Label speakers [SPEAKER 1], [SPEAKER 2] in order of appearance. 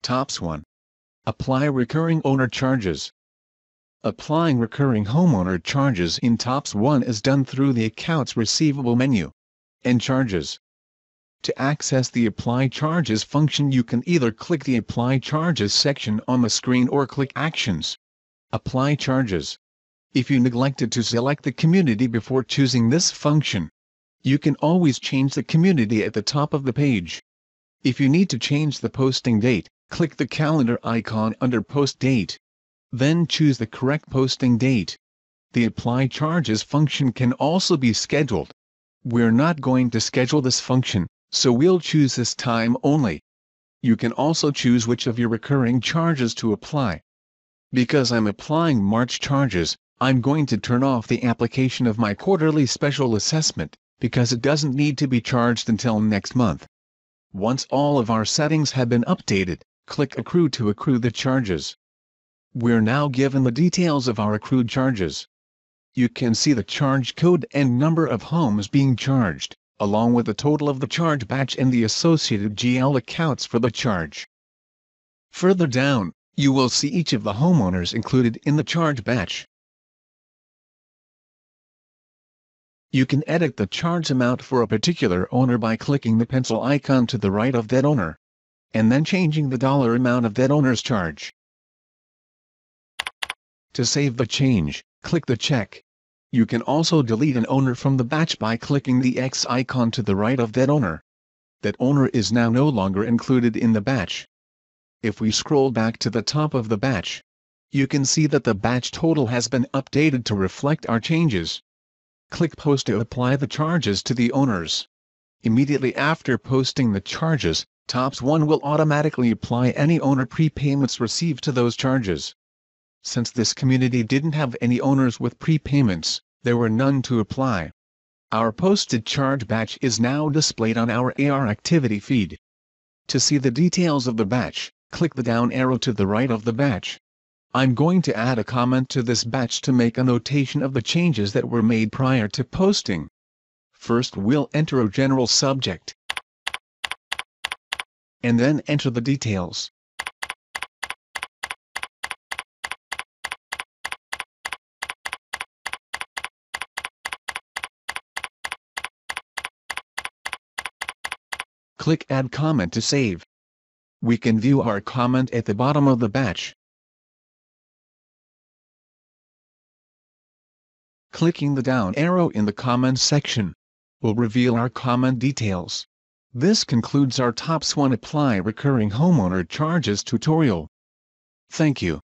[SPEAKER 1] Tops 1. Apply recurring owner charges. Applying recurring homeowner charges in TOPS 1 is done through the Accounts Receivable menu. And Charges. To access the Apply Charges function you can either click the Apply Charges section on the screen or click Actions. Apply Charges. If you neglected to select the community before choosing this function, you can always change the community at the top of the page. If you need to change the posting date, click the calendar icon under Post Date. Then choose the correct posting date. The Apply Charges function can also be scheduled. We're not going to schedule this function, so we'll choose this time only. You can also choose which of your recurring charges to apply. Because I'm applying March charges, I'm going to turn off the application of my quarterly special assessment, because it doesn't need to be charged until next month. Once all of our settings have been updated, click Accrue to accrue the charges. We're now given the details of our accrued charges. You can see the charge code and number of homes being charged, along with the total of the charge batch and the associated GL accounts for the charge. Further down, you will see each of the homeowners included in the charge batch. You can edit the charge amount for a particular owner by clicking the pencil icon to the right of that owner, and then changing the dollar amount of that owner's charge. To save the change, click the check. You can also delete an owner from the batch by clicking the X icon to the right of that owner. That owner is now no longer included in the batch. If we scroll back to the top of the batch, you can see that the batch total has been updated to reflect our changes. Click Post to apply the charges to the owners. Immediately after posting the charges, TOPS 1 will automatically apply any owner prepayments received to those charges. Since this community didn't have any owners with prepayments, there were none to apply. Our posted charge batch is now displayed on our AR activity feed. To see the details of the batch, click the down arrow to the right of the batch. I'm going to add a comment to this batch to make a notation of the changes that were made prior to posting. First we'll enter a general subject, and then enter the details. Click Add Comment to save. We can view our comment at the bottom of the batch. Clicking the down arrow in the comment section will reveal our comment details. This concludes our TOPS 1 Apply Recurring Homeowner Charges tutorial. Thank you.